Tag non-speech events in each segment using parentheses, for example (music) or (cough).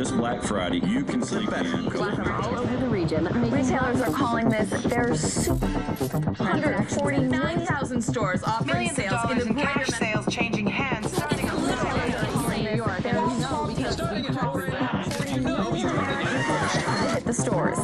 this Black Friday, you can sleep in. All over the region. Retailers are calling this their 149,000 stores offering Millions sales in dollars the in greater cash sales changing hands. starting on New York. And we know because hit the stores.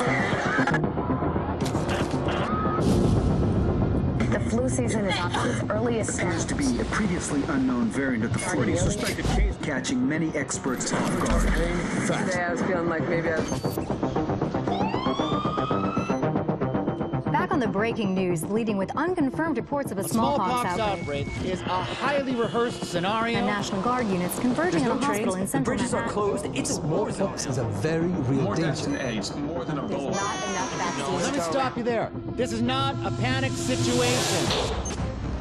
Flu season is off to its earliest appears to be a previously unknown variant of the flu, suspected case catching many experts off guard. Today I was feeling like maybe I Back on the breaking news, leading with unconfirmed reports of a A smallpox, smallpox outbreak. outbreak is a highly rehearsed scenario. And National Guard units converging on a hospital in central bridges Manhattan. closed. It's a war zone. is a very real More danger. than AIDS, more than Ebola. Let me stop you there. This is not a panic situation.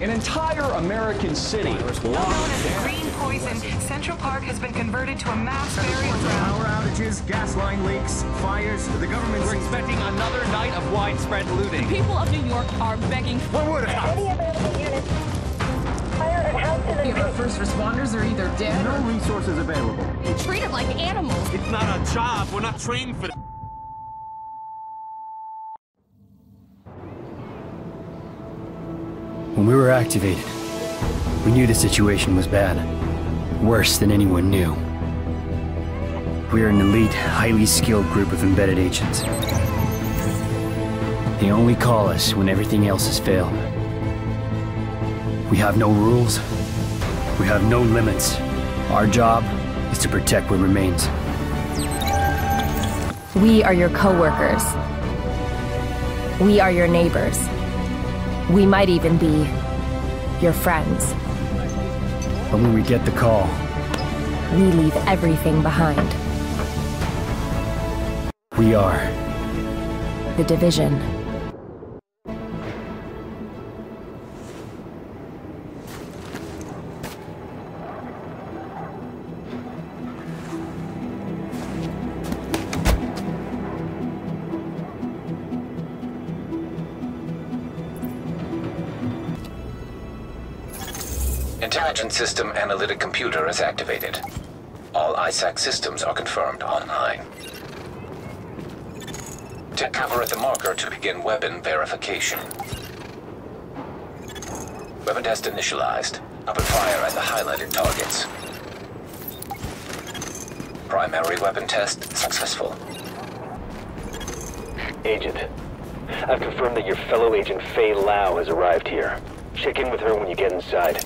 An entire American city was Known as the. Green Poison, Central Park has been converted to a mass burial ground. Power outages, gas line leaks, fires. The government We're expecting another night of widespread looting. The People of New York are begging What would have? Our first responders are either dead No resources available. treated like animals. It's not our job. We're not trained for that. When we were activated, we knew the situation was bad. Worse than anyone knew. We are an elite, highly skilled group of embedded agents. They only call us when everything else has failed. We have no rules. We have no limits. Our job is to protect what remains. We are your coworkers. We are your neighbors. We might even be your friends. But when we get the call, We leave everything behind. we are The division. System Analytic Computer is activated. All ISAC systems are confirmed online. Take cover at the marker to begin weapon verification. Weapon test initialized. Open fire at the highlighted targets. Primary weapon test successful. Agent, I've confirmed that your fellow agent Faye Lau has arrived here. Check in with her when you get inside.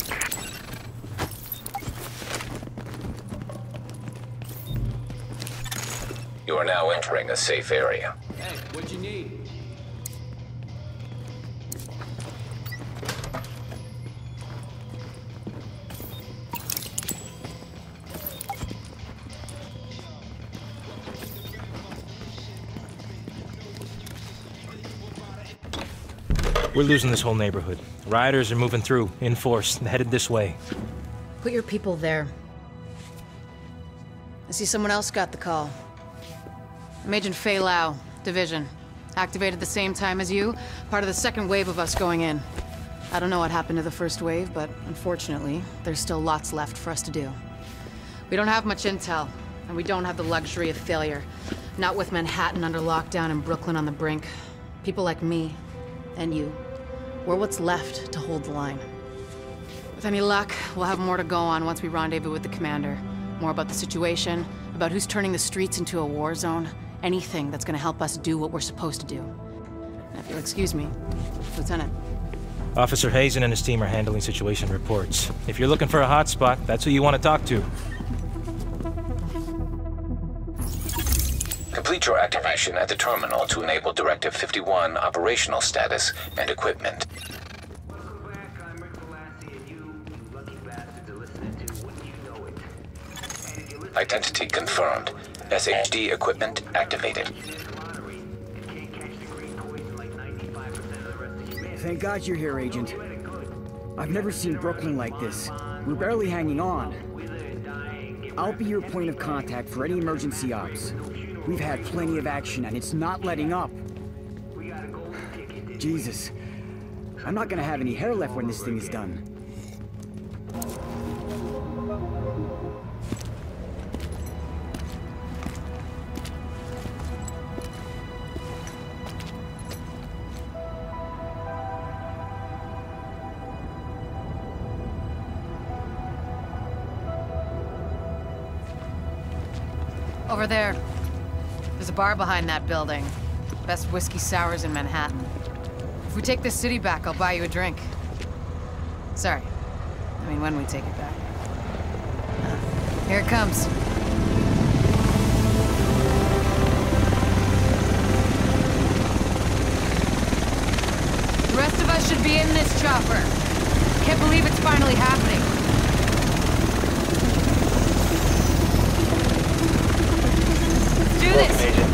You are now entering a safe area. Hey, what'd you need? We're losing this whole neighborhood. Rioters are moving through, in force, headed this way. Put your people there. I see someone else got the call. Agent Faye Lau, Division. Activated the same time as you, part of the second wave of us going in. I don't know what happened to the first wave, but unfortunately, there's still lots left for us to do. We don't have much intel, and we don't have the luxury of failure. Not with Manhattan under lockdown and Brooklyn on the brink. People like me, and you, we're what's left to hold the line. With any luck, we'll have more to go on once we rendezvous with the commander. More about the situation, about who's turning the streets into a war zone, anything that's gonna help us do what we're supposed to do. And if you'll excuse me, Lieutenant. Officer Hazen and his team are handling situation reports. If you're looking for a hotspot, that's who you want to talk to. Complete your activation at the terminal to enable Directive 51 operational status and equipment. Welcome back. I'm Rick Velassy and you, you lucky bastards that listen into wouldn't you know it? And if you listen to the city. Identity confirmed. SHD equipment activated. Thank God you're here, Agent. I've never seen Brooklyn like this. We're barely hanging on. I'll be your point of contact for any emergency ops. We've had plenty of action and it's not letting up. Jesus. I'm not gonna have any hair left when this thing is done. Over there. There's a bar behind that building. Best whiskey sours in Manhattan. If we take this city back, I'll buy you a drink. Sorry. I mean, when we take it back. Here it comes. The rest of us should be in this chopper. Can't believe it's finally happening. Do this!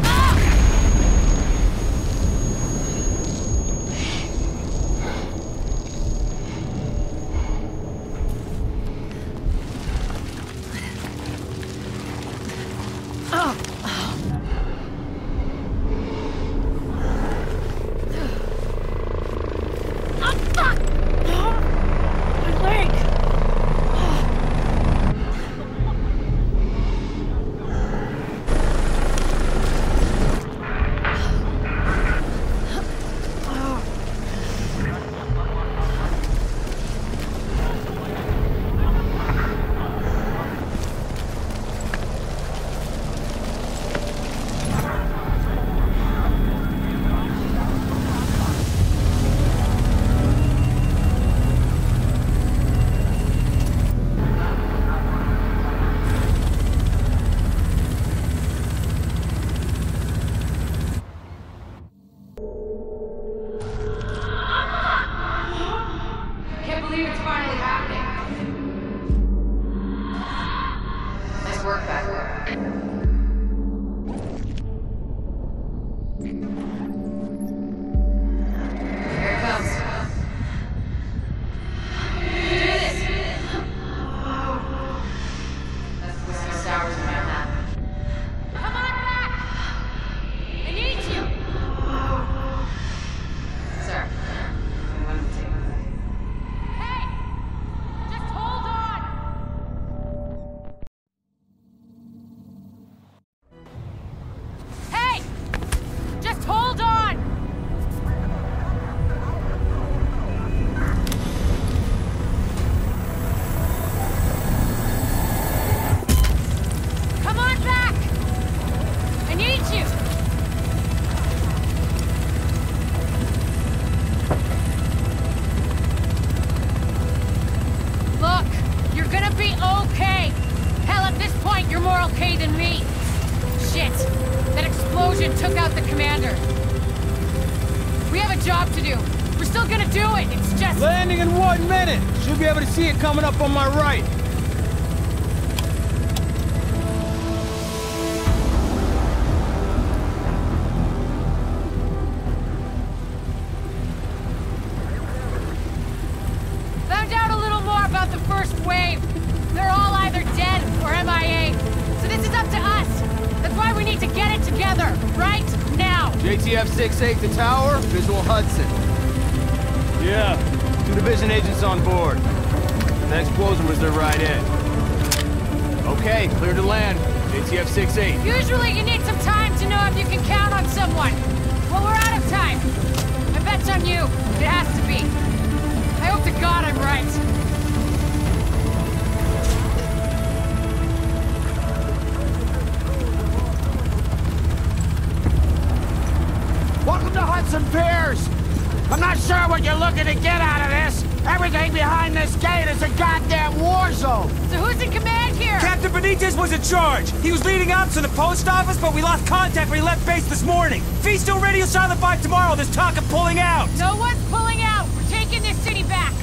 You're looking to get out of this. Everything behind this gate is a goddamn war zone. So who's in command here? Captain Benitez was in charge. He was leading ops in the post office, but we lost contact when he left base this morning. If still radio silent by tomorrow, there's talk of pulling out. No one's pulling out. We're taking this city back.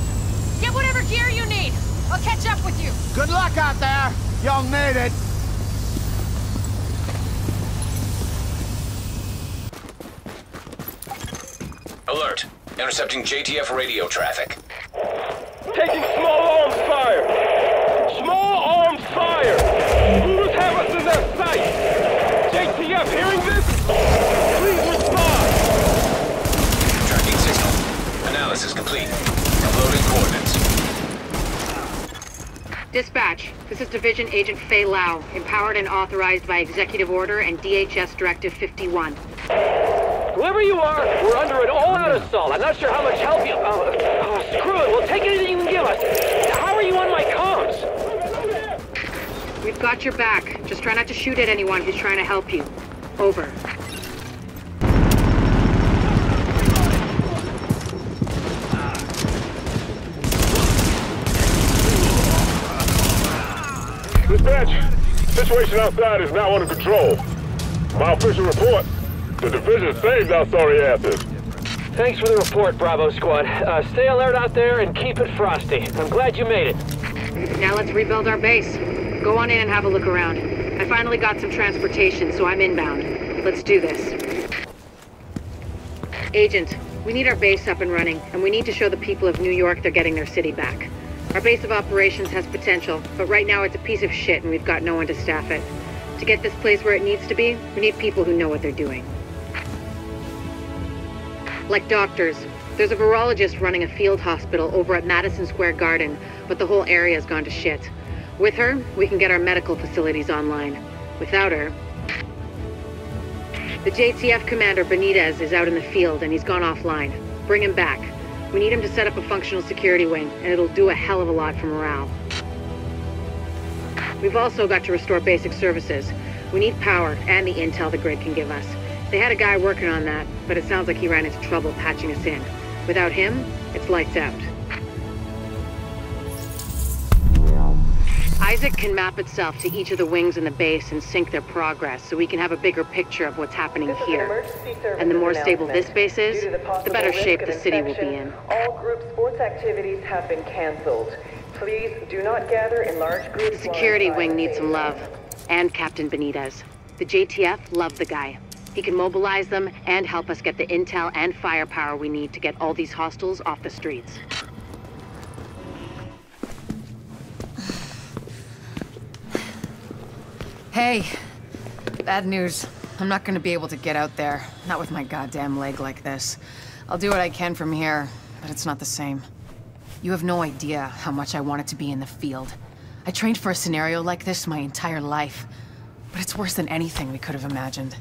Get whatever gear you need. I'll catch up with you. Good luck out there. You'll need it. Alert. Intercepting JTF radio traffic. Taking small arms fire! Small arms fire! Hooters have us in their sight! JTF hearing this? Please respond! Tracking signal. Analysis complete. Uploading coordinates. Dispatch, this is Division Agent Faye Lau, empowered and authorized by Executive Order and DHS Directive 51. Whoever you are, we're under an all-out assault. I'm not sure how much help you... Oh, oh, screw it. We'll take anything you can give us. How are you on my comms? We've got your back. Just try not to shoot at anyone who's trying to help you. Over. Dispatch, situation outside is now under control. My official report, the division saved our sorry asses. Thanks for the report, Bravo Squad. Uh, stay alert out there and keep it frosty. I'm glad you made it. Now let's rebuild our base. Go on in and have a look around. I finally got some transportation, so I'm inbound. Let's do this. Agent, we need our base up and running, and we need to show the people of New York they're getting their city back. Our base of operations has potential, but right now it's a piece of shit and we've got no one to staff it. To get this place where it needs to be, we need people who know what they're doing. Like doctors. There's a virologist running a field hospital over at Madison Square Garden, but the whole area's gone to shit. With her, we can get our medical facilities online. Without her... The JTF commander Benitez is out in the field and he's gone offline. Bring him back. We need him to set up a functional security wing, and it'll do a hell of a lot for morale. We've also got to restore basic services. We need power and the intel the grid can give us. They had a guy working on that, but it sounds like he ran into trouble patching us in. Without him, it's lights out. ISAC can map itself to each of the wings in the base and sync their progress so we can have a bigger picture of what's happening here. And the more stable this base is, the better shape the city will be in. All group sports activities have been cancelled. Please do not gather in large groups. The security wing needs some love. And Captain Benitez. The JTF love the guy. He can mobilize them and help us get the intel and firepower we need to get all these hostiles off the streets. Hey, bad news. I'm not gonna be able to get out there. Not with my goddamn leg like this. I'll do what I can from here, but it's not the same. You have no idea how much I wanted to be in the field. I trained for a scenario like this my entire life, but it's worse than anything we could have imagined.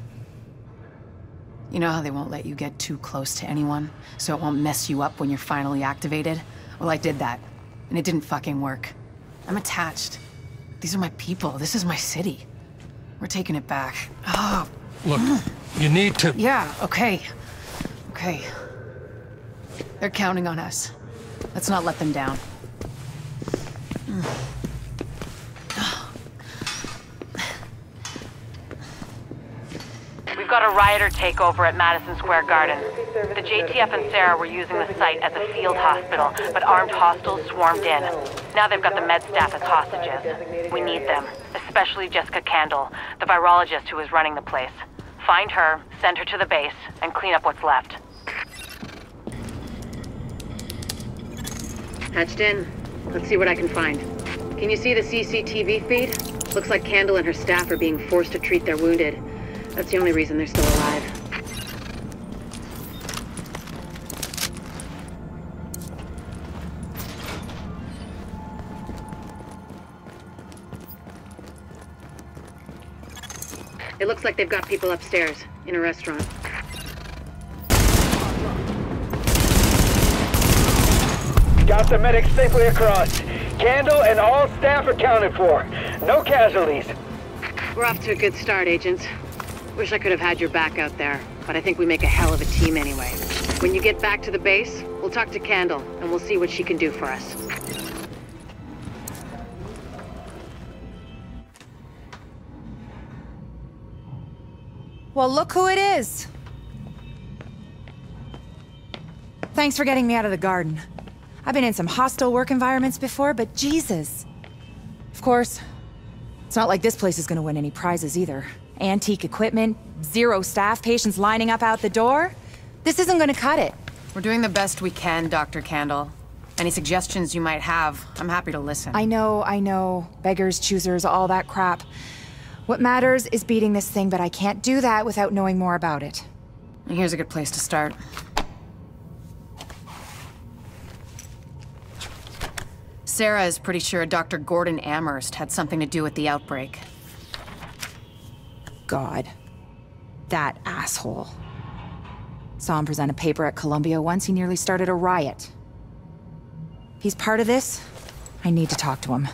You know how they won't let you get too close to anyone, so it won't mess you up when you're finally activated? Well, I did that, and it didn't fucking work. I'm attached. These are my people. This is my city. We're taking it back. Oh. Look, you need to... Yeah, okay. Okay. They're counting on us. Let's not let them down. We've got a rioter takeover at Madison Square Garden. The JTF and CERA were using the site as a field hospital, but armed hostiles swarmed in. Now they've got the med staff as hostages. We need them, especially Jessica Kandel, the virologist who is running the place. Find her, send her to the base, and clean up what's left. Hatched in. Let's see what I can find. Can you see the CCTV feed? Looks like Kandel and her staff are being forced to treat their wounded. That's the only reason they're still alive. It looks like they've got people upstairs, in a restaurant. Got the medics safely across. Kandel and all staff accounted for. No casualties. We're off to a good start, agents. Wish I could have had your back out there, but I think we make a hell of a team anyway. When you get back to the base, we'll talk to Kandel, and we'll see what she can do for us. Well, look who it is. Thanks for getting me out of the garden. I've been in some hostile work environments before, but Jesus. Of course, it's not like this place is gonna win any prizes either. Antique equipment, zero staff, patients lining up out the door. This isn't gonna cut it. We're doing the best we can, Dr. Kandel. Any suggestions you might have, I'm happy to listen. I know, I know. Beggars, choosers, all that crap. What matters is beating this thing, but I can't do that without knowing more about it. Here's a good place to start. CERA is pretty sure Dr. Gordon Amherst had something to do with the outbreak. God. That asshole. Saw him present a paper at Columbia once, he nearly started a riot. He's part of this. I need to talk to him.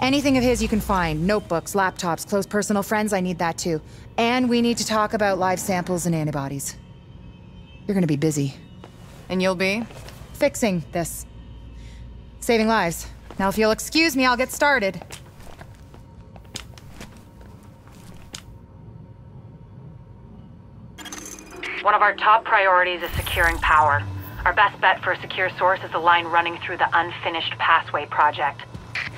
Anything of his you can find. Notebooks, laptops, close personal friends, I need that too. And we need to talk about live samples and antibodies. You're gonna be busy. And you'll be? Fixing this. Saving lives. Now if you'll excuse me, I'll get started. One of our top priorities is securing power. Our best bet for a secure source is the line running through the unfinished Passway project.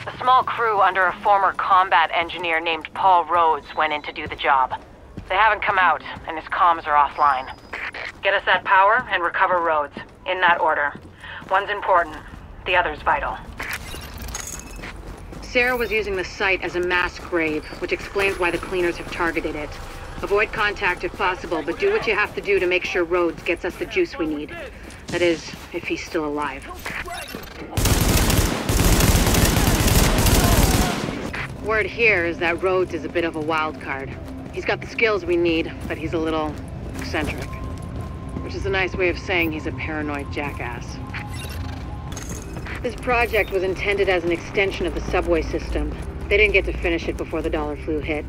A small crew under a former combat engineer named Paul Rhodes went in to do the job. They haven't come out, and his comms are offline. Get us that power and recover Rhodes, in that order. One's important, the other's vital. CERA was using the site as a mass grave, which explains why the cleaners have targeted it. Avoid contact if possible, but do what you have to do to make sure Rhodes gets us the juice we need. That is, if he's still alive. Word here is that Rhodes is a bit of a wild card. He's got the skills we need, but he's a little eccentric. Which is a nice way of saying he's a paranoid jackass. This project was intended as an extension of the subway system. They didn't get to finish it before the dollar flu hit.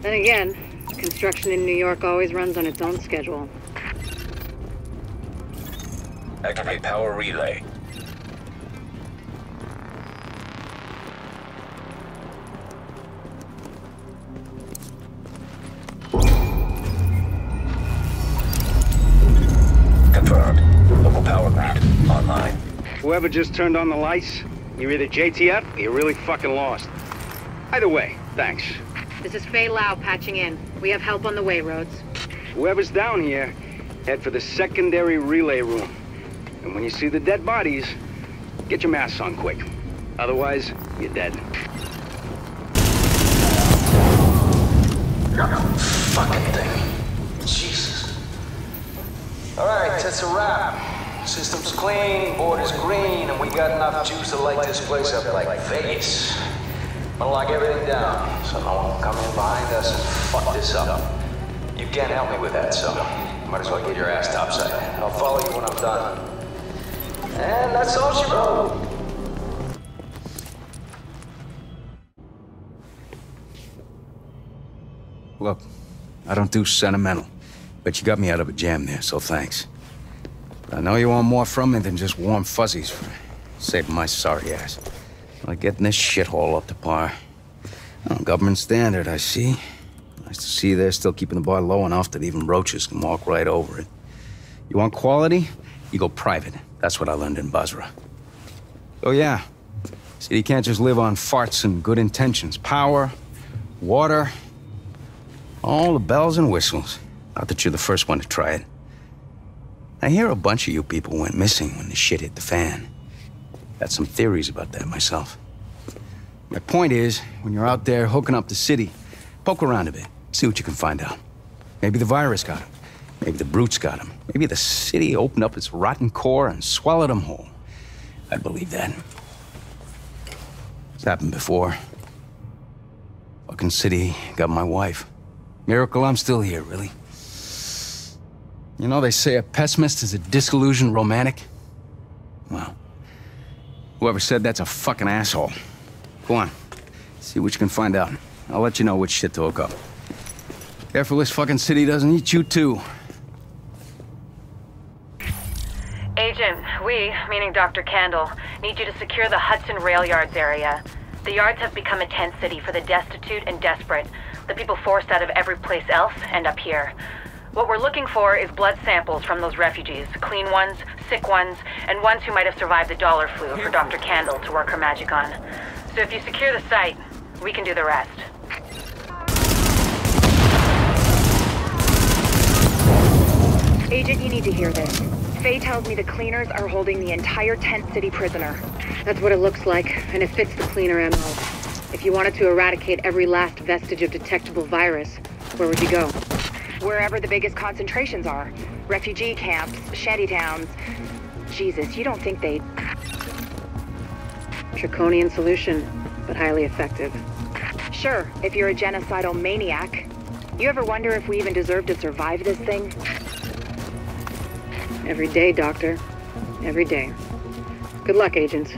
Then again, construction in New York always runs on its own schedule. Activate power relay. Confirmed. Local power grid online. Whoever just turned on the lights, you're either JTF or you're really fucking lost. Either way, thanks. This is Faye Lau patching in. We have help on the way, Rhodes. Whoever's down here, head for the secondary relay room. And when you see the dead bodies, get your masks on quick. Otherwise, you're dead. Fucking thing. Jesus. Alright, that's a wrap. System's clean, board is green, and we got enough juice to light this place up like Vegas. I'm gonna lock everything down, so no one come in behind us and fuck this up. You can't help me with that, so might as well get your ass topside. I'll follow you when I'm done. And that's all she wrote. Look, I don't do sentimental, but you got me out of a jam there, so thanks. But I know you want more from me than just warm fuzzies saving my sorry ass. Like getting this shithole up to par. Oh, government standard, I see. Nice to see they're still keeping the bar low enough that even roaches can walk right over it. You want quality? You go private. That's what I learned in Basra. Oh yeah. You can't just live on farts and good intentions. Power, water, all the bells and whistles. Not that you're the first one to try it. I hear a bunch of you people went missing when the shit hit the fan. Got some theories about that myself. My point is, when you're out there hooking up the city, poke around a bit, see what you can find out. Maybe the virus got him. Maybe the brutes got him. Maybe the city opened up its rotten core and swallowed him whole. I'd believe that. It's happened before. Fucking city got my wife. Miracle I'm still here, really. You know, they say a pessimist is a disillusioned romantic. Well, whoever said that's a fucking asshole. Go on. See what you can find out. I'll let you know which shit to hook up. Careful this fucking city doesn't eat you too. Agent, we, meaning Dr. Kandel, need you to secure the Hudson Rail Yards area. The yards have become a tent city for the destitute and desperate. The people forced out of every place else end up here. What we're looking for is blood samples from those refugees. Clean ones, sick ones, and ones who might have survived the dollar flu for Dr. Kandel to work her magic on. So if you secure the site, we can do the rest. Agent, you need to hear this. Faye tells me the cleaners are holding the entire tent city prisoner. That's what it looks like, and it fits the cleaner MO. If you wanted to eradicate every last vestige of detectable virus, where would you go? Wherever the biggest concentrations are. Refugee camps, shantytowns. Jesus, you don't think they'd... Draconian solution, but highly effective. Sure, if you're a genocidal maniac. You ever wonder if we even deserve to survive this thing? Every day, Doctor. Every day. Good luck, agents.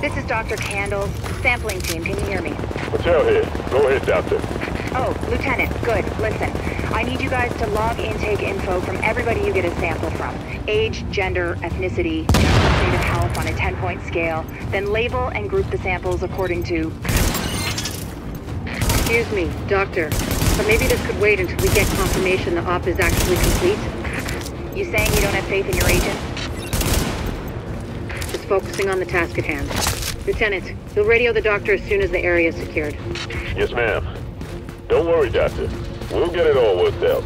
This is Dr. Kandel's, sampling team. Can you hear me? Hotel here. Go ahead, Doctor. Oh, Lieutenant, good. Listen, I need you guys to log intake info from everybody you get a sample from. Age, gender, ethnicity, state of health on a 10-point scale. Then label and group the samples according to... Excuse me, Doctor, but maybe this could wait until we get confirmation the op is actually complete. You saying you don't have faith in your agent? Just focusing on the task at hand. Lieutenant, you'll radio the doctor as soon as the area is secured. Yes, ma'am. Don't worry, Doctor. We'll get it all worked out.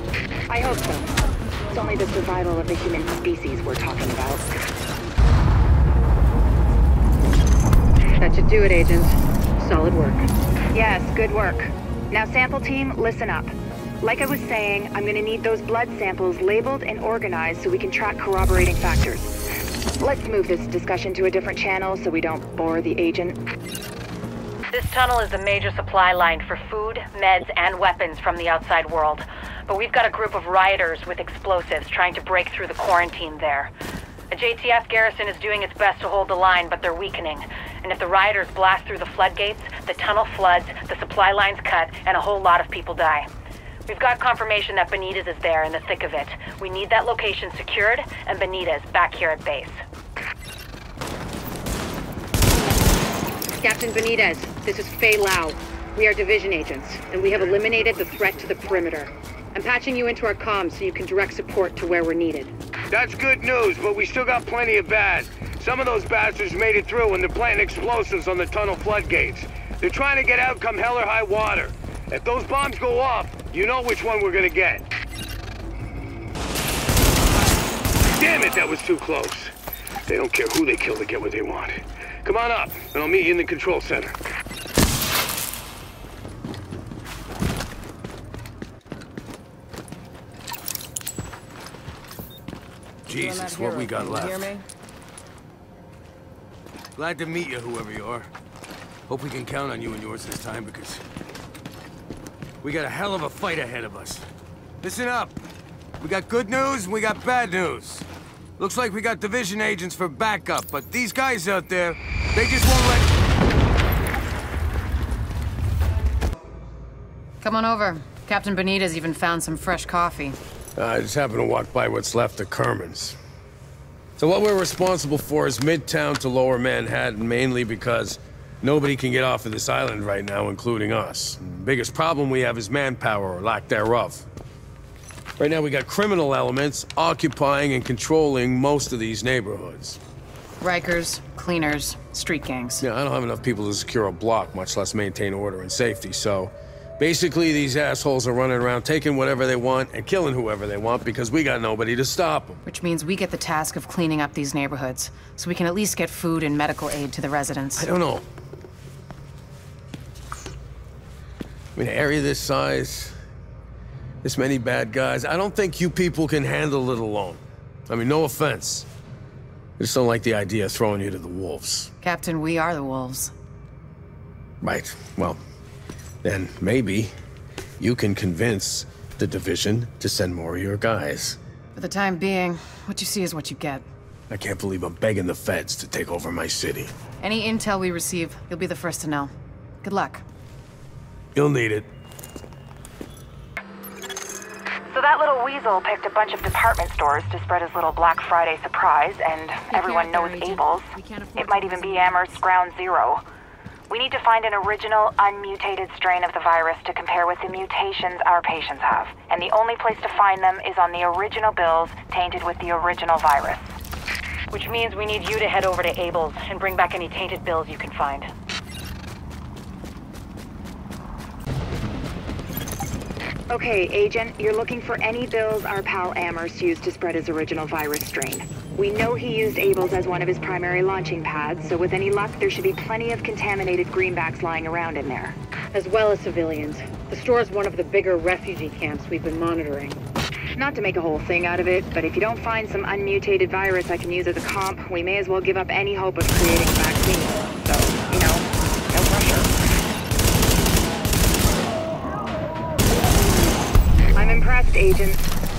I hope so. It's only the survival of the human species we're talking about. That should do it, Agent. Solid work. Yes, good work. Now, sample team, listen up. Like I was saying, I'm gonna need those blood samples labeled and organized so we can track corroborating factors. Let's move this discussion to a different channel so we don't bore the agent. This tunnel is the major supply line for food, meds, and weapons from the outside world. But we've got a group of rioters with explosives trying to break through the quarantine there. The JTF garrison is doing its best to hold the line, but they're weakening. And if the rioters blast through the floodgates, the tunnel floods, the supply lines cut, and a whole lot of people die. We've got confirmation that Benitez is there in the thick of it. We need that location secured, and Benitez back here at base. Captain Benitez, this is Faye Lau. We are division agents, and we have eliminated the threat to the perimeter. I'm patching you into our comms so you can direct support to where we're needed. That's good news, but we still got plenty of bad. Some of those bastards made it through and they're planting explosives on the tunnel floodgates. They're trying to get out come hell or high water. If those bombs go off, you know which one we're gonna get. Damn it, that was too close. They don't care who they kill to get what they want. Come on up, and I'll meet you in the control center. Jesus, what we got left. Glad to meet you, whoever you are. Hope we can count on you and yours this time, because... We got a hell of a fight ahead of us. Listen up. We got good news and we got bad news. Looks like we got division agents for backup, but these guys out there, they just won't let... Come on over. Captain Benitez even found some fresh coffee. Uh, I just happened to walk by what's left of Kerman's. So what we're responsible for is Midtown to Lower Manhattan, mainly because nobody can get off of this island right now, including us. The biggest problem we have is manpower, or lack thereof. Right now we got criminal elements occupying and controlling most of these neighborhoods. Rikers, cleaners, street gangs. Yeah, I don't have enough people to secure a block, much less maintain order and safety, so... Basically, these assholes are running around taking whatever they want and killing whoever they want because we got nobody to stop them. Which means we get the task of cleaning up these neighborhoods, so we can at least get food and medical aid to the residents. I don't know. I mean, an area this size, this many bad guys, I don't think you people can handle it alone. I mean, no offense. I just don't like the idea of throwing you to the wolves. Captain, we are the wolves. Right. Well, then maybe you can convince the division to send more of your guys. For the time being, what you see is what you get. I can't believe I'm begging the feds to take over my city. Any intel we receive, you'll be the first to know. Good luck. You'll need it. Weasel picked a bunch of department stores to spread his little Black Friday surprise, and everyone knows Abel's. It might even be Amherst's Ground Zero. We need to find an original, unmutated strain of the virus to compare with the mutations our patients have. And the only place to find them is on the original bills tainted with the original virus. Which means we need you to head over to Abel's and bring back any tainted bills you can find. Okay, Agent, you're looking for any bills our pal Amherst used to spread his original virus strain. We know he used Abel's as one of his primary launching pads, so with any luck, there should be plenty of contaminated greenbacks lying around in there. As well as civilians. The store is one of the bigger refugee camps we've been monitoring. Not to make a whole thing out of it, but if you don't find some unmutated virus I can use as a comp, we may as well give up any hope of creating a vaccine. So, you know, no pressure. I'm Agent.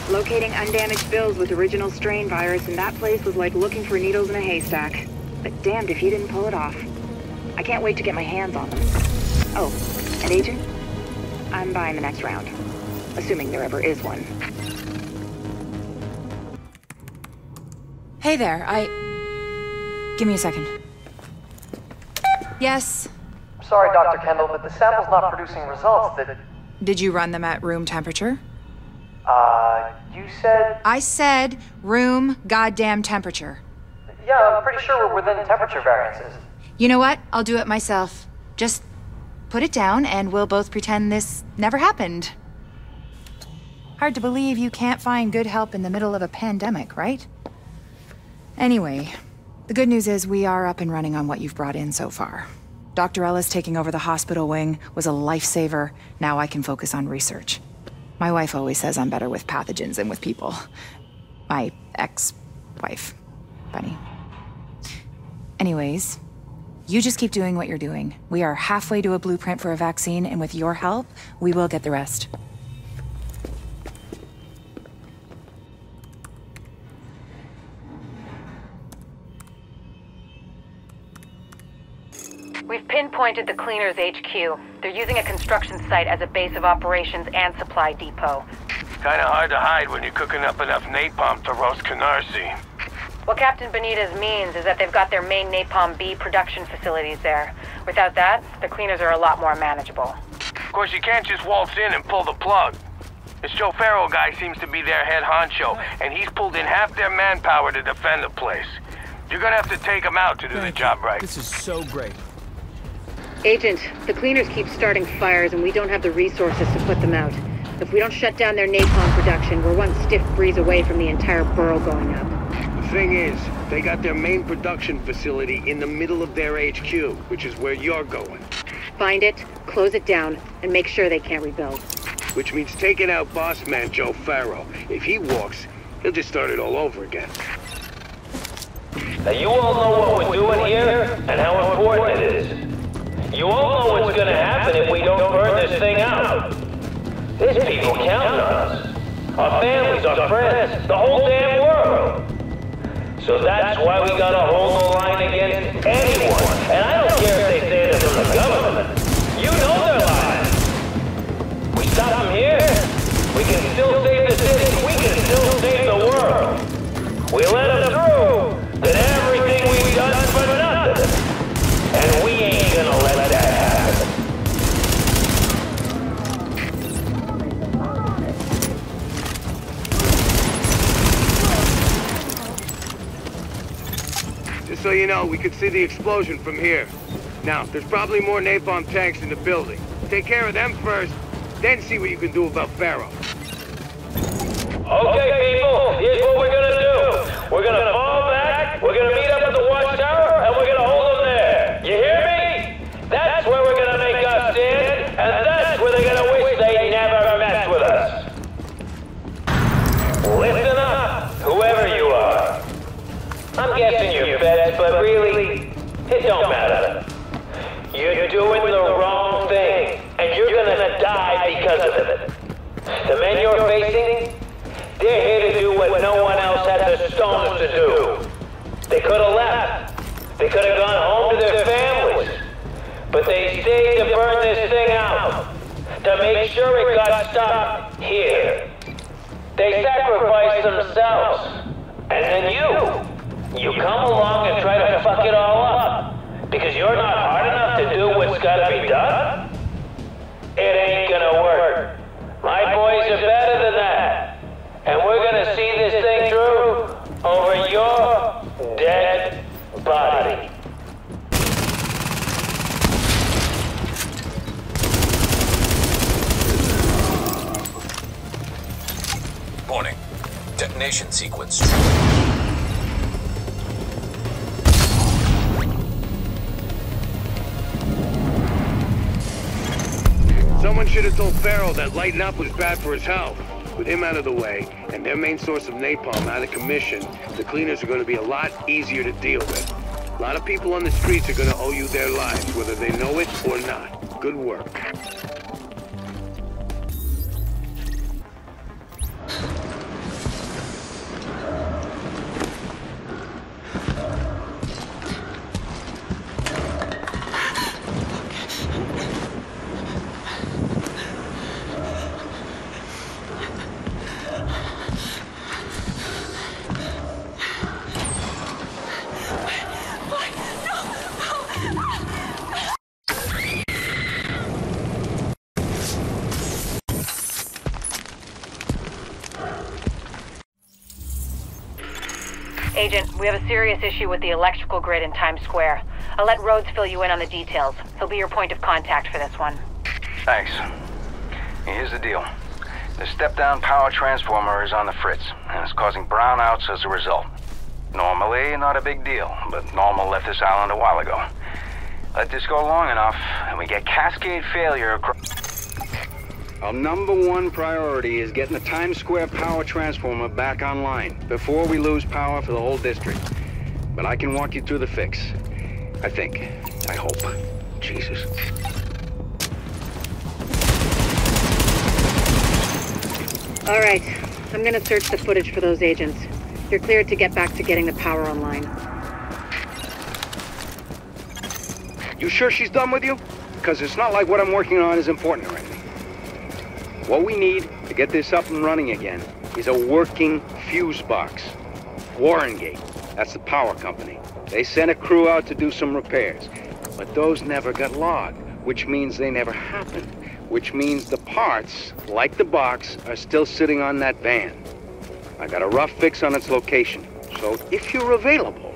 Locating undamaged bills with original strain virus in that place was like looking for needles in a haystack. But damned if you didn't pull it off. I can't wait to get my hands on them. Oh, and Agent? I'm buying the next round. Assuming there ever is one. Hey there, I... Give me a second. Yes? Sorry, Dr. Kandel, but the sample's not producing results that... Did you run them at room temperature? Uh, you said... I said room goddamn temperature. Yeah, I'm pretty sure we're within temperature variances. You know what? I'll do it myself. Just put it down and we'll both pretend this never happened. Hard to believe you can't find good help in the middle of a pandemic, right? Anyway, the good news is we are up and running on what you've brought in so far. Dr. Ellis taking over the hospital wing was a lifesaver. Now I can focus on research. My wife always says I'm better with pathogens than with people. My ex-wife, Bunny. Anyways, you just keep doing what you're doing. We are halfway to a blueprint for a vaccine, and with your help, we will get the rest. We've pinpointed the Cleaners HQ. They're using a construction site as a base of operations and supply depot. Kinda hard to hide when you're cooking up enough napalm to roast Canarsie. What Captain Benitez means is that they've got their main Napalm B production facilities there. Without that, the Cleaners are a lot more manageable. Of course, you can't just waltz in and pull the plug. This Joe Ferro guy seems to be their head honcho, and he's pulled in half their manpower to defend the place. You're gonna have to take him out to do the job right. This is so great. Agent, the cleaners keep starting fires and we don't have the resources to put them out. If we don't shut down their napalm production, we're one stiff breeze away from the entire borough going up. The thing is, they got their main production facility in the middle of their HQ, which is where you're going. Find it, close it down, and make sure they can't rebuild. Which means taking out boss man Joe Ferro. If he walks, he'll just start it all over again. Now you all know what we're doing here and how important it is. You all know what's gonna happen if we don't burn this thing out. There's people counting on us. Our families, our friends, the whole damn world. So that's why we gotta hold the line against anyone. And I don't care if they say this from the government. You know they're lying. We stop them here, we can still save the city, we can still save the world. We let them through, so you know, we could see the explosion from here. Now, there's probably more napalm tanks in the building. Take care of them first, then see what you can do about Ferro. Okay, people, here's what we're gonna do. We're gonna fall back, we're gonna meet up at the watchtower, and we're gonna hold them there. You hear me? That's where we're gonna make our stand, and that's where they're gonna wish they never messed with us. Listen up, whoever you are. I'm guessing you're feds, but really, it don't matter. You're doing the wrong thing, and you're gonna die because of it. The men you're facing, they're here to do what no one else had the stones to do. They could have left. They could have gone home to their families. But they stayed to burn this thing out. To make sure it got stopped here. They sacrificed themselves. And then you. You come along and try to fuck it all up. Because you're not hard enough to do what's gotta be done? It ain't gonna work. My boys are better than that. And we're gonna see this thing through over your dead body. Warning. Detonation sequence. Someone should have told Farrell that lighting up was bad for his health. With him out of the way, and their main source of napalm out of commission, the cleaners are going to be a lot easier to deal with. A lot of people on the streets are going to owe you their lives, whether they know it or not. Good work. Issue with the electrical grid in Times Square. I'll let Rhodes fill you in on the details. He'll be your point of contact for this one. Thanks. Here's the deal. The step-down power transformer is on the fritz, and it's causing brownouts as a result. Normally, not a big deal, but Normal left this island a while ago. Let this go long enough, and we get cascade failure across... Our number one priority is getting the Times Square power transformer back online before we lose power for the whole district. But I can walk you through the fix. I think. I hope. Jesus. All right. I'm gonna search the footage for those agents. You're cleared to get back to getting the power online. You sure she's done with you? Because it's not like what I'm working on is important or anything. What we need to get this up and running again is a working fuse box. Warrengate, that's the power company. They sent a crew out to do some repairs, but those never got logged, which means they never happened, which means the parts, like the box, are still sitting on that van. I got a rough fix on its location, so if you're available,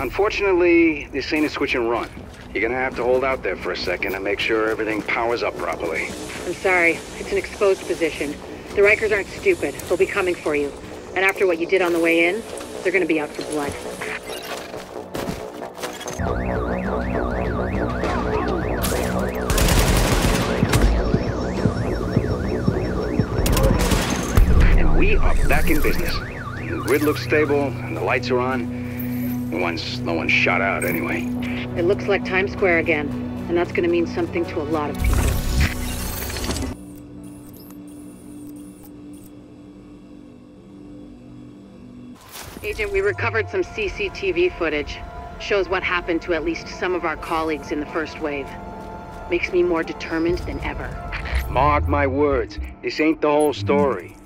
Unfortunately, this ain't a switch and run. You're gonna have to hold out there for a second and make sure everything powers up properly. I'm sorry. It's an exposed position. The Rikers aren't stupid. They'll be coming for you. And after what you did on the way in, they're gonna be out for blood. And we are back in business. The grid looks stable, and the lights are on. No one's, no shot out anyway. It looks like Times Square again, and that's gonna mean something to a lot of people. Agent, we recovered some CCTV footage. Shows what happened to at least some of our colleagues in the first wave. Makes me more determined than ever. Mark my words, this ain't the whole story.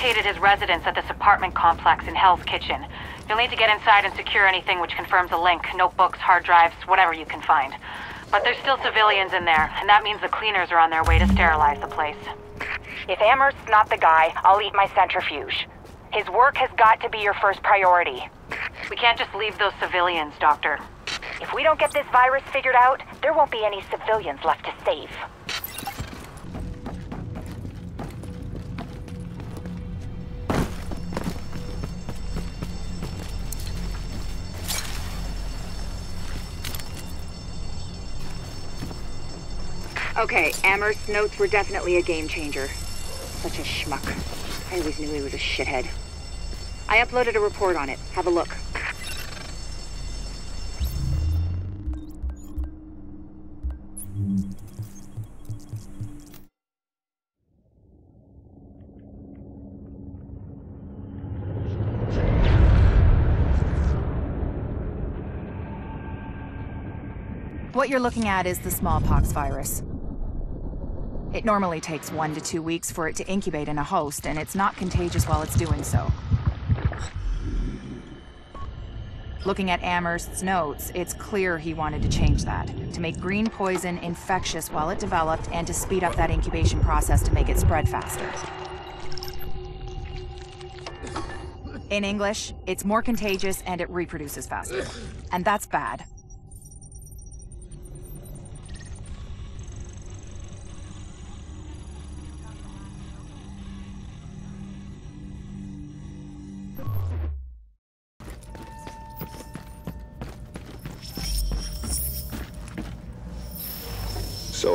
Located his residence at this apartment complex in Hell's Kitchen. You'll need to get inside and secure anything which confirms a link. Notebooks, hard drives, whatever you can find. But there's still civilians in there, and that means the cleaners are on their way to sterilize the place. If Amherst's not the guy, I'll eat my centrifuge. His work has got to be your first priority. We can't just leave those civilians, Doctor. If we don't get this virus figured out, there won't be any civilians left to save. Okay, Amherst's notes were definitely a game changer. Such a schmuck. I always knew he was a shithead. I uploaded a report on it. Have a look. What you're looking at is the smallpox virus. It normally takes one to two weeks for it to incubate in a host, and it's not contagious while it's doing so. Looking at Amherst's notes, it's clear he wanted to change that. To make green poison infectious while it developed, and to speed up that incubation process to make it spread faster. In English, it's more contagious and it reproduces faster. And that's bad.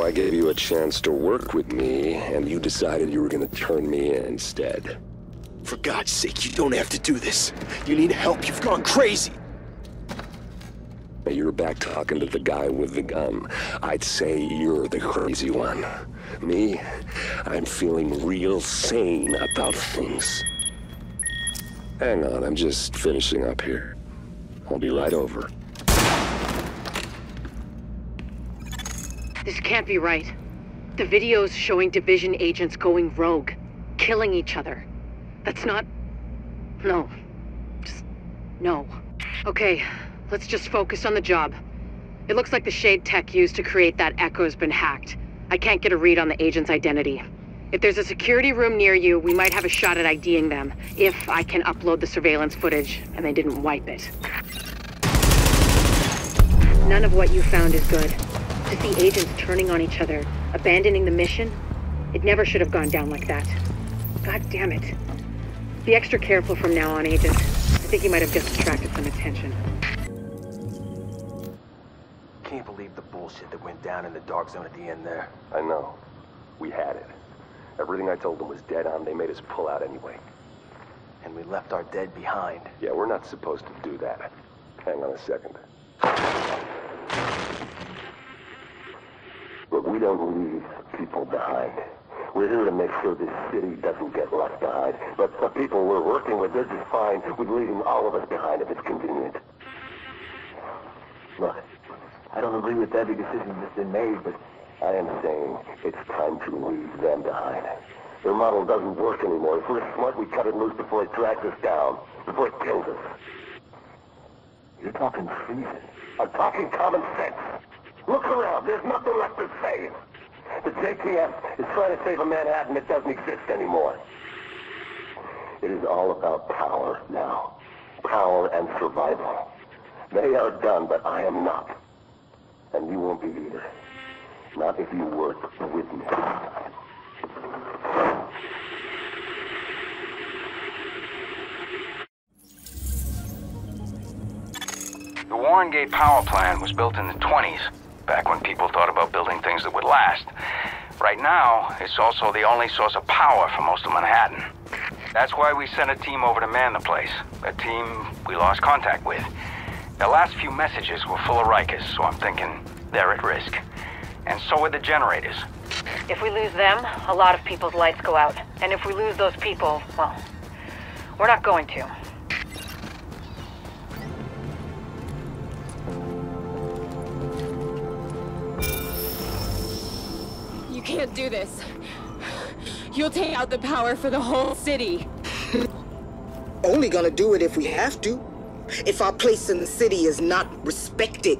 I gave you a chance to work with me, and you decided you were gonna turn me in instead. For God's sake, you don't have to do this. You need help. You've gone crazy. Now you're back talking to the guy with the gun. I'd say you're the crazy one. Me, I'm feeling real sane about things. Hang on, I'm just finishing up here. I'll be right over. This can't be right. The videos showing Division agents going rogue, killing each other. That's not... No. Just... no. Okay, let's just focus on the job. It looks like the Shade tech used to create that Echo's been hacked. I can't get a read on the agent's identity. If there's a security room near you, we might have a shot at IDing them, if I can upload the surveillance footage and they didn't wipe it. None of what you found is good. To see agents turning on each other, abandoning the mission, it never should have gone down like that. God damn it. Be extra careful from now on, Agent. I think you might have just attracted some attention. Can't believe the bullshit that went down in the dark zone at the end there. I know. We had it. Everything I told them was dead on. They made us pull out anyway. And we left our dead behind. Yeah, we're not supposed to do that. Hang on a second. We don't leave people behind. We're here to make sure this city doesn't get left behind. But the people we're working with, they're just fine with leaving all of us behind if it's convenient. Look, I don't agree with every decision that's been made, but I am saying it's time to leave them behind. Their model doesn't work anymore. If we're smart, we cut it loose before it tracks us down, before it kills us. You're talking treason. I'm talking common sense. Look around. There's nothing left to save. The JTF is trying to save a Manhattan that doesn't exist anymore. It is all about power now. Power and survival. They are done, but I am not. And you won't be either. Not if you work with me. The Warren Gate power plant was built in the 20s, back when people thought about building things that would last. Right now, it's also the only source of power for most of Manhattan. That's why we sent a team over to man the place. A team we lost contact with. The last few messages were full of Rikers, so I'm thinking they're at risk. And so are the generators. If we lose them, a lot of people's lights go out. And if we lose those people, well, we're not going to. Can't do this. You'll take out the power for the whole city. Only gonna do it if we have to. If our place in the city is not respected.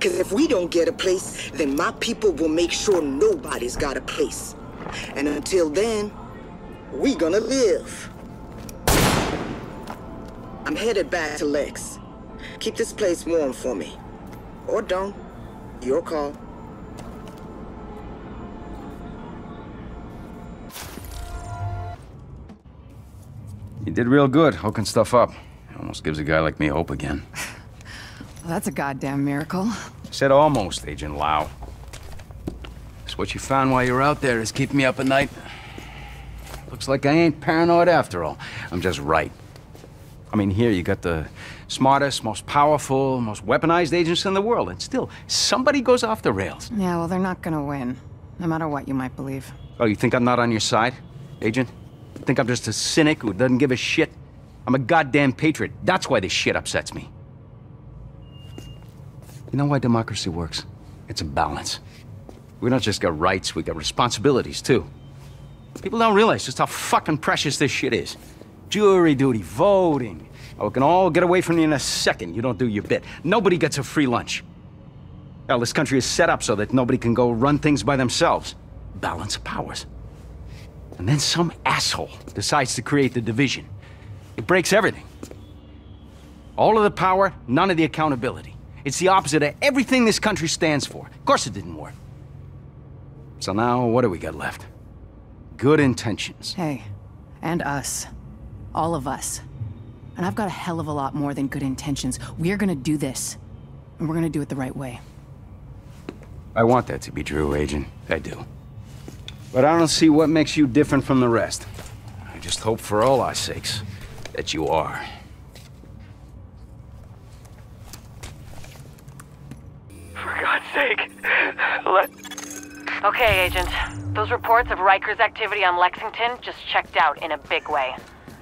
Cause if we don't get a place, then my people will make sure nobody's got a place. And until then, we gonna live. I'm headed back to Lex. Keep this place warm for me. Or don't. Your call. You did real good, hooking stuff up. Almost gives a guy like me hope again. (laughs) Well, that's a goddamn miracle. Said almost, Agent Lau. Guess what you found while you were out there is keeping me up at night. Looks like I ain't paranoid after all. I'm just right. I mean, here you got the smartest, most powerful, most weaponized agents in the world, and still, somebody goes off the rails. Yeah, well, they're not gonna win. No matter what you might believe. Oh, you think I'm not on your side, Agent? Think I'm just a cynic who doesn't give a shit? I'm a goddamn patriot. That's why this shit upsets me. You know why democracy works? It's a balance. We don't just got rights, we got responsibilities, too. People don't realize just how fucking precious this shit is. Jury duty, voting. Oh, we can all get away from you in a second. You don't do your bit. Nobody gets a free lunch. Hell, this country is set up so that nobody can go run things by themselves. Balance of powers. And then some asshole decides to create the division. It breaks everything. All of the power, none of the accountability. It's the opposite of everything this country stands for. Of course it didn't work. So now, what do we got left? Good intentions. Hey, and us. All of us. And I've got a hell of a lot more than good intentions. We're gonna do this. And we're gonna do it the right way. I want that to be true, Agent. I do. But I don't see what makes you different from the rest. I just hope for all our sakes that you are. For God's sake. Let... Okay, Agent. Those reports of Riker's activity on Lexington just checked out in a big way.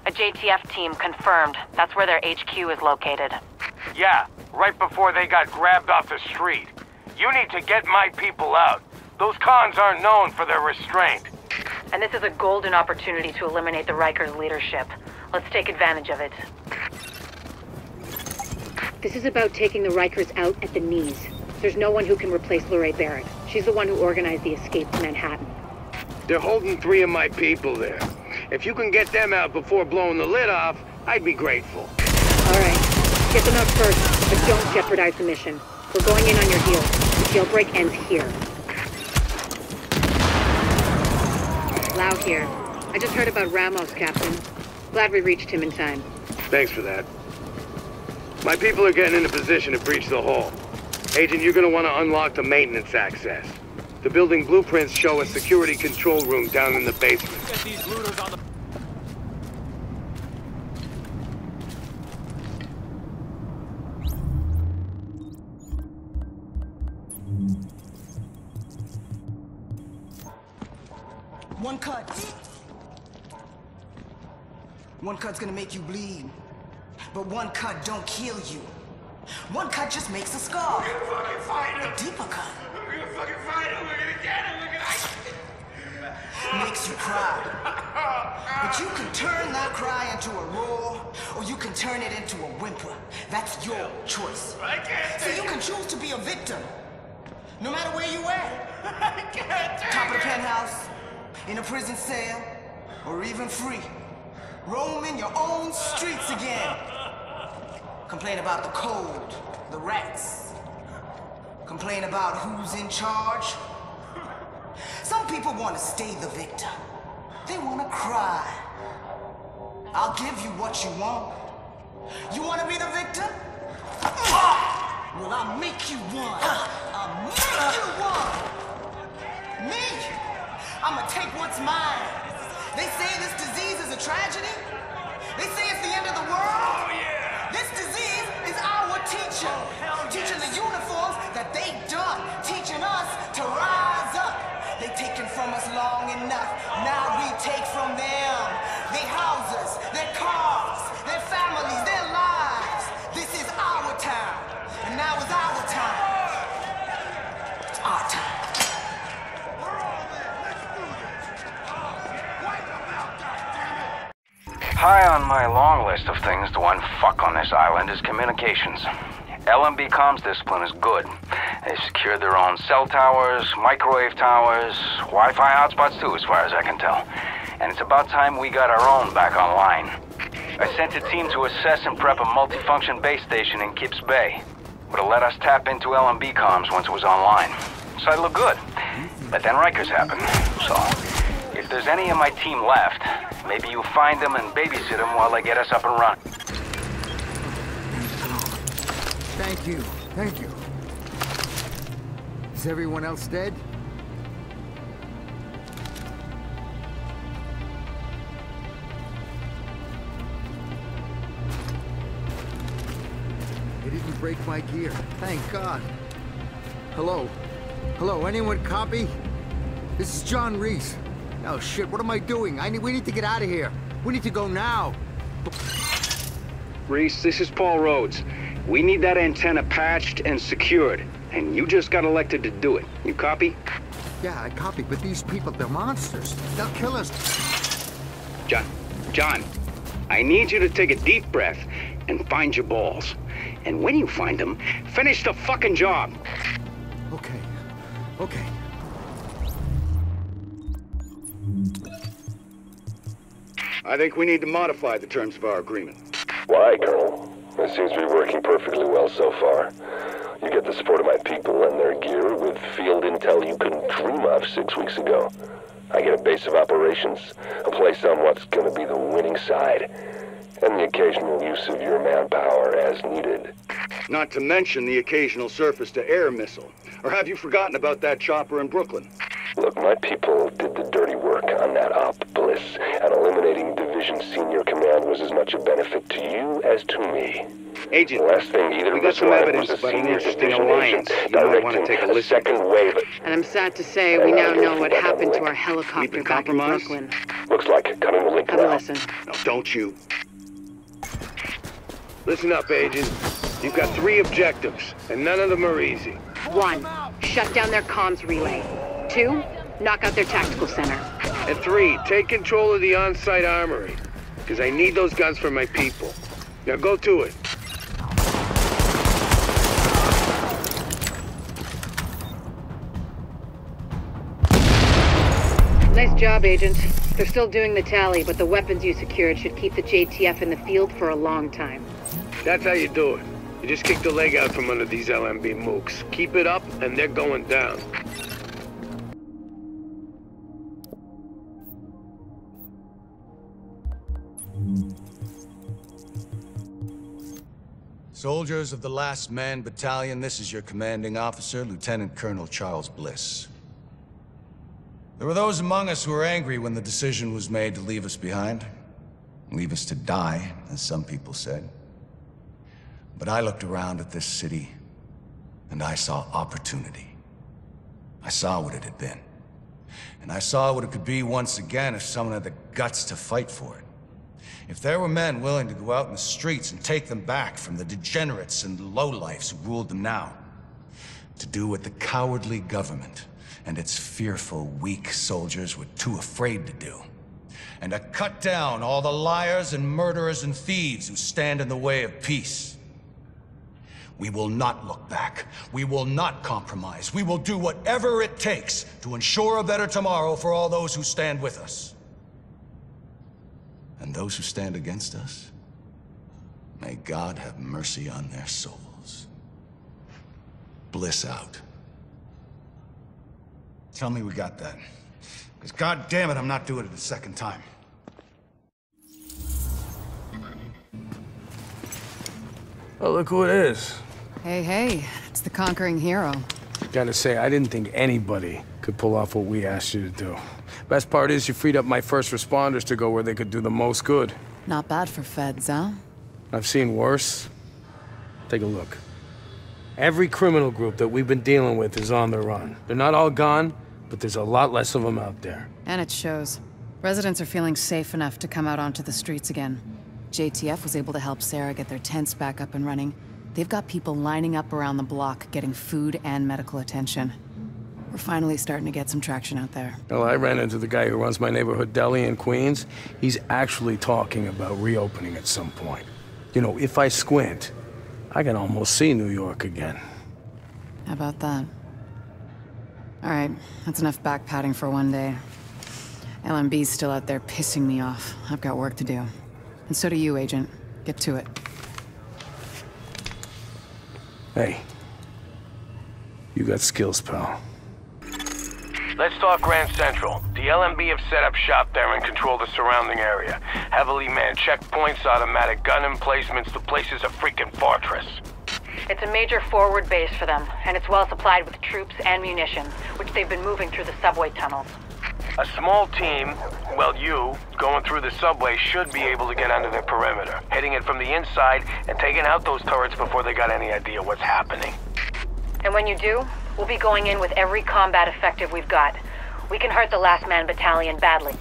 A JTF team confirmed that's where their HQ is located. Yeah, right before they got grabbed off the street. You need to get my people out. Those cons aren't known for their restraint. And this is a golden opportunity to eliminate the Rikers leadership. Let's take advantage of it. This is about taking the Rikers out at the knees. There's no one who can replace LaRae Barrett. She's the one who organized the escape to Manhattan. They're holding three of my people there. If you can get them out before blowing the lid off, I'd be grateful. All right. Get them out first, but don't jeopardize the mission. We're going in on your heels. The jailbreak ends here. Lau here. I just heard about Ramos, Captain. Glad we reached him in time. Thanks for that. My people are getting in a position to breach the hall. Agent, you're gonna want to unlock the maintenance access. The building blueprints show a security control room down in the basement. One cut. One cut's gonna make you bleed. But one cut don't kill you. One cut just makes a scar. We're gonna fucking find him. A deeper cut. We're gonna fucking find him. We're gonna get him. We're gonna... (laughs) Makes you cry. (laughs) But you can turn that cry into a roar, or you can turn it into a whimper. That's your choice. I can't So you can choose to be a victim. No matter where you at. (laughs) I can't Top of the penthouse, in a prison cell, or even free. Roaming your own streets again. Complain about the cold, the rats. Complain about who's in charge. Some people want to stay the victim. They want to cry. I'll give you what you want. You want to be the victim? Well, I'll make you one. I'll make you one. Me? I'ma take what's mine. They say this disease is a tragedy. They say it's the end of the world. Oh, yeah. This disease is our teacher. Oh, teaching the uniforms that they done. Teaching us to rise up. They taken from us long enough. Now we take from them. High on my long list of things to unfuck on this island is communications. LMB comms discipline is good. They've secured their own cell towers, microwave towers, Wi-Fi hotspots too, as far as I can tell. And it's about time we got our own back online. I sent a team to assess and prep a multifunction base station in Kips Bay. Would have let us tap into LMB comms once it was online. So Site looked good. But then Rikers happened. So, if there's any of my team left, maybe you find them and babysit them while they get us up and running. Thank you. Thank you. Is everyone else dead? They didn't break my gear. Thank God. Hello? Hello, anyone copy? This is John Reese. Oh shit, what am I doing? I need, we need to get out of here. We need to go now. Reese, this is Paul Rhodes. We need that antenna patched and secured, and you just got elected to do it. You copy? Yeah, I copy, but these people, they're monsters. They'll kill us. John, John, I need you to take a deep breath and find your balls. And when you find them, finish the fucking job. Okay. Okay. I think we need to modify the terms of our agreement. Why, Colonel? It seems to be working perfectly well so far. You get the support of my people and their gear with field intel you couldn't dream of six weeks ago. I get a base of operations, a place on what's gonna be the winning side, and the occasional use of your manpower as needed. Not to mention the occasional surface-to-air missile. Or have you forgotten about that chopper in Brooklyn? Look, my people did the dirty work on that op, Bliss, and eliminating division Division Senior Command was as much a benefit to you as to me. Agent, Last thing either we got some evidence was a about an interesting alliance. You might wanna take a a listen. second wave. And I'm sad to say we now know what happened to our helicopter back in Brooklyn. Looks like cutting the link Have a listen. No, don't you. Listen up, Agent. You've got three objectives, and none of them are easy. One, shut down their comms relay. Two, knock out their tactical center. And three, take control of the on-site armory. Because I need those guns for my people. Now go to it. Nice job, Agent. They're still doing the tally, but the weapons you secured should keep the JTF in the field for a long time. That's how you do it. You just kick the leg out from under these LMB mooks. Keep it up, and they're going down. Soldiers of the Last Man Battalion, this is your commanding officer, Lieutenant Colonel Charles Bliss. There were those among us who were angry when the decision was made to leave us behind. Leave us to die, as some people said. But I looked around at this city, and I saw opportunity. I saw what it had been. And I saw what it could be once again if someone had the guts to fight for it. If there were men willing to go out in the streets and take them back from the degenerates and lowlifes who ruled them now, to do what the cowardly government and its fearful, weak soldiers were too afraid to do, and to cut down all the liars and murderers and thieves who stand in the way of peace. We will not look back. We will not compromise. We will do whatever it takes to ensure a better tomorrow for all those who stand with us. And those who stand against us, may God have mercy on their souls. Bliss out. Tell me we got that. Because God damn it, I'm not doing it a second time. Oh, look who it is. Hey, hey, it's the conquering hero. Gotta say, I didn't think anybody could pull off what we asked you to do. Best part is you freed up my first responders to go where they could do the most good. Not bad for feds, huh? I've seen worse. Take a look. Every criminal group that we've been dealing with is on the run. They're not all gone, but there's a lot less of them out there. And it shows. Residents are feeling safe enough to come out onto the streets again. JTF was able to help CERA get their tents back up and running. They've got people lining up around the block, getting food and medical attention. We're finally starting to get some traction out there. Well, I ran into the guy who runs my neighborhood deli in Queens. He's actually talking about reopening at some point. You know, if I squint, I can almost see New York again. How about that? All right, that's enough back patting for one day. LMB's still out there pissing me off. I've got work to do. And so do you, Agent. Get to it. Hey. You got skills, pal. Let's talk Grand Central. The LMB have set up shop there and control the surrounding area. Heavily manned checkpoints, automatic gun emplacements. The place is a freaking fortress. It's a major forward base for them, and it's well supplied with troops and munitions, which they've been moving through the subway tunnels. A small team, well you, going through the subway should be able to get under their perimeter, hitting it from the inside and taking out those turrets before they got any idea what's happening. And when you do, we'll be going in with every combat effective we've got. We can hurt the Last Man Battalion badly.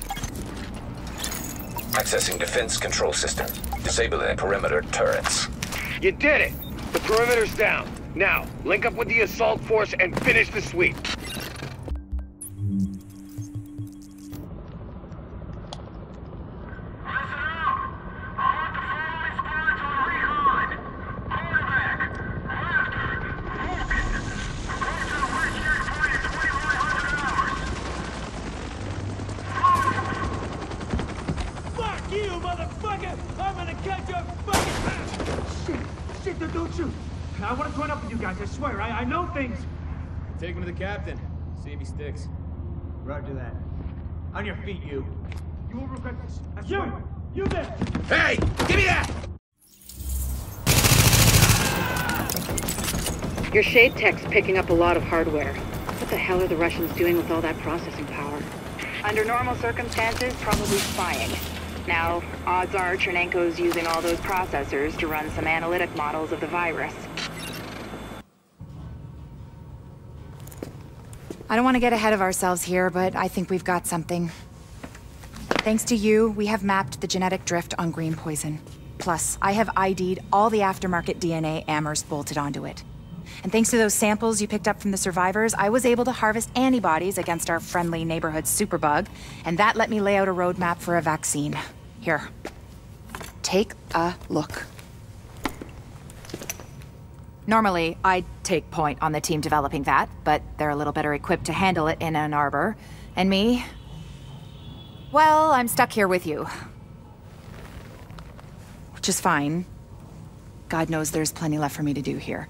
Accessing defense control system. Disabling perimeter turrets. You did it! The perimeter's down. Now, link up with the assault force and finish the sweep. Sticks. Roger that. On your feet, you. You will regret this. I swear. You! You there! Hey! Give me that! Your shade tech's picking up a lot of hardware. What the hell are the Russians doing with all that processing power? Under normal circumstances, probably spying. Now, odds are Tchernenko's using all those processors to run some analytic models of the virus. I don't want to get ahead of ourselves here, but I think we've got something. Thanks to you, we have mapped the genetic drift on green poison. Plus, I have ID'd all the aftermarket DNA Amherst bolted onto it. And thanks to those samples you picked up from the survivors, I was able to harvest antibodies against our friendly neighborhood superbug, and that let me lay out a roadmap for a vaccine. Here. Take a look. Normally, I'd take point on the team developing that, but they're a little better equipped to handle it in Ann Arbor. And me? Well, I'm stuck here with you. Which is fine. God knows there's plenty left for me to do here.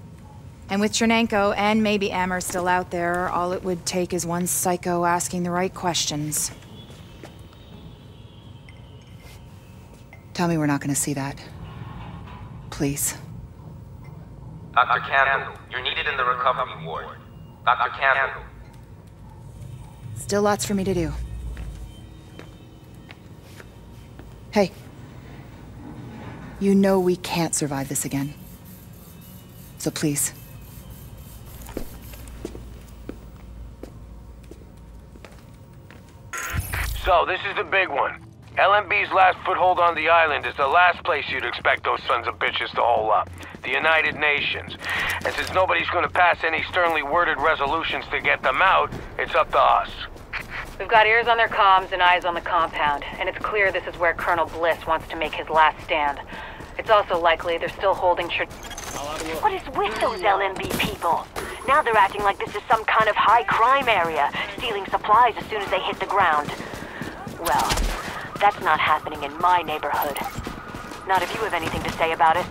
And with Tchernenko and maybe Amherst still out there, all it would take is one psycho asking the right questions. Tell me we're not gonna see that. Please. Dr. Campbell, you're needed in the recovery ward. Dr. Campbell. Still lots for me to do. Hey. You know we can't survive this again. So please. So, this is the big one. LMB's last foothold on the island is the last place you'd expect those sons of bitches to hole up. The United Nations. And since nobody's gonna pass any sternly worded resolutions to get them out, it's up to us. We've got ears on their comms and eyes on the compound, and it's clear this is where Colonel Bliss wants to make his last stand. It's also likely they're still holding Tr- What is with those LMB people? Now they're acting like this is some kind of high crime area, stealing supplies as soon as they hit the ground. Well, that's not happening in my neighborhood. Not if you have anything to say about it.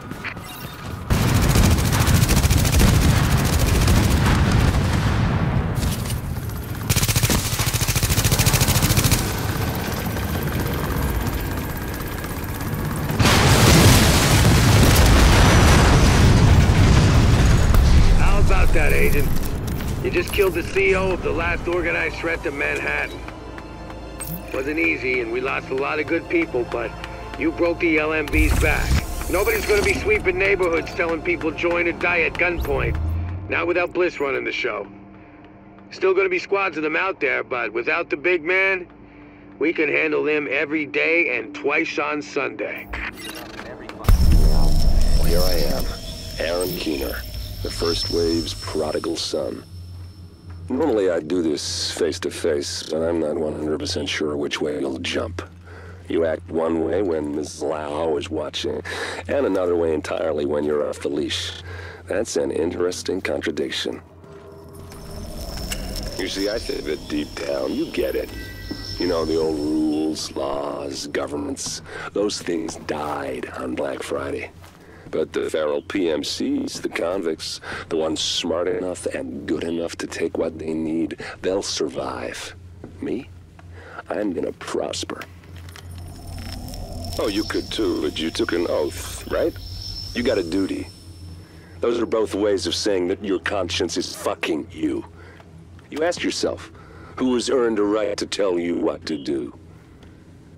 How about that, Agent? You just killed the CEO of the last organized threat to Manhattan. Wasn't easy, and we lost a lot of good people, but you broke the LMB's back. Nobody's gonna be sweeping neighborhoods telling people join or die at gunpoint. Not without Bliss running the show. Still gonna be squads of them out there, but without the big man, we can handle them every day and twice on Sunday. Here I am, Aaron Keener, the First Wave's prodigal son. Normally I'd do this face to face, but I'm not 100% sure which way you'll jump. You act one way when Ms. Lau is watching, and another way entirely when you're off the leash. That's an interesting contradiction. You see, I think that deep down, you get it. You know, the old rules, laws, governments, those things died on Black Friday. But the feral PMCs, the convicts, the ones smart enough and good enough to take what they need, they'll survive. Me? I'm gonna prosper. Oh, you could too, but you took an oath, right? You got a duty. Those are both ways of saying that your conscience is fucking you. You ask yourself, who has earned a right to tell you what to do?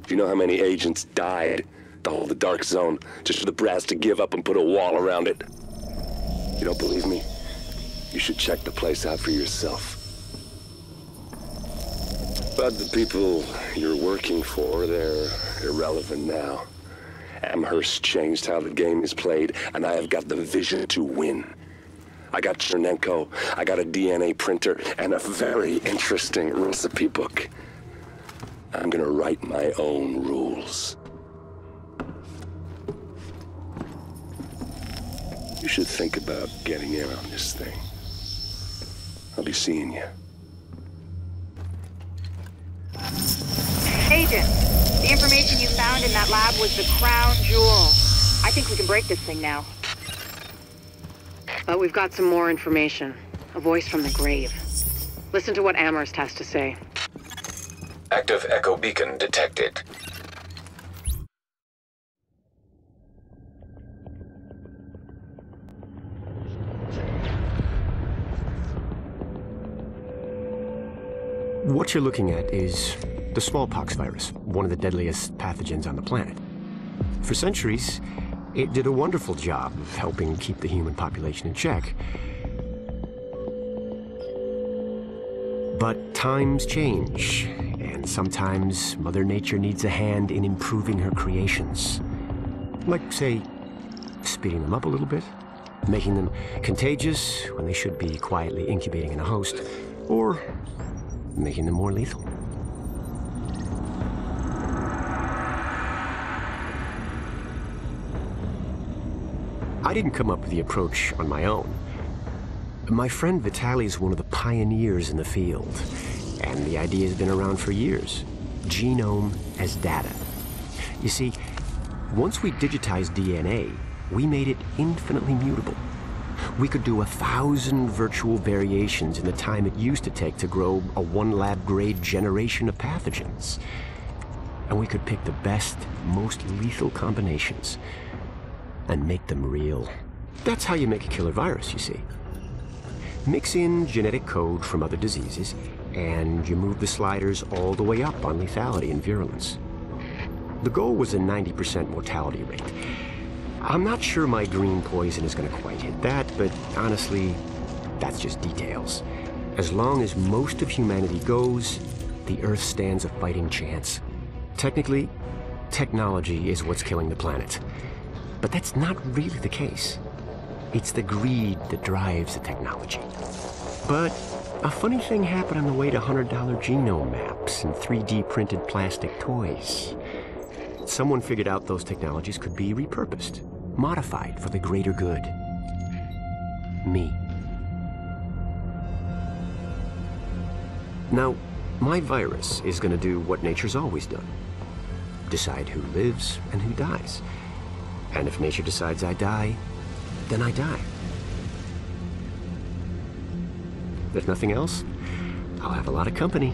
Do you know how many agents died to hold the Dark Zone just for the brass to give up and put a wall around it? You don't believe me? You should check the place out for yourself. But the people you're working for, they're irrelevant now. Amherst changed how the game is played, and I have got the vision to win. I got Tchernenko, I got a DNA printer, and a very interesting recipe book. I'm gonna write my own rules. You should think about getting in on this thing. I'll be seeing you. Agent, the information you found in that lab was the crown jewel. I think we can break this thing now. But we've got some more information. A voice from the grave. Listen to what Amherst has to say. Active echo beacon detected. What you're looking at is the smallpox virus, one of the deadliest pathogens on the planet. For centuries, it did a wonderful job of helping keep the human population in check. But times change, and sometimes Mother Nature needs a hand in improving her creations. Like, say, speeding them up a little bit, making them contagious when they should be quietly incubating in a host, or making them more lethal. I didn't come up with the approach on my own. My friend Vitaly is one of the pioneers in the field, and the idea has been around for years. Genome as data. You see, once we digitized DNA, we made it infinitely mutable. We could do a thousand virtual variations in the time it used to take to grow a one lab grade generation of pathogens. And we could pick the best, most lethal combinations and make them real. That's how you make a killer virus, you see. Mix in genetic code from other diseases, and you move the sliders all the way up on lethality and virulence. The goal was a 90% mortality rate. I'm not sure my green poison is going to quite hit that, but honestly, that's just details. As long as most of humanity goes, the Earth stands a fighting chance. Technically, technology is what's killing the planet. But that's not really the case. It's the greed that drives the technology. But a funny thing happened on the way to $100 genome maps and 3D printed plastic toys. Someone figured out those technologies could be repurposed, modified for the greater good. Me. Now, my virus is going to do what nature's always done decide who lives and who dies. And if nature decides I die, then I die. If nothing else, I'll have a lot of company.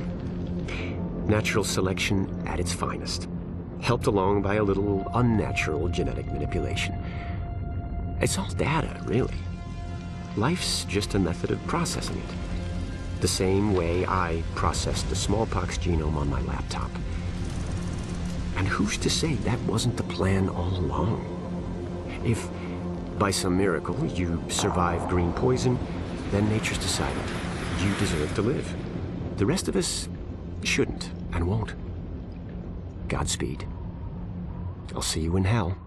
Natural selection at its finest, helped along by a little unnatural genetic manipulation. It's all data, really. Life's just a method of processing it. The same way I processed the smallpox genome on my laptop. And who's to say that wasn't the plan all along? If, by some miracle, you survive green poison, then nature's decided you deserve to live. The rest of us shouldn't and won't. Godspeed. I'll see you in hell.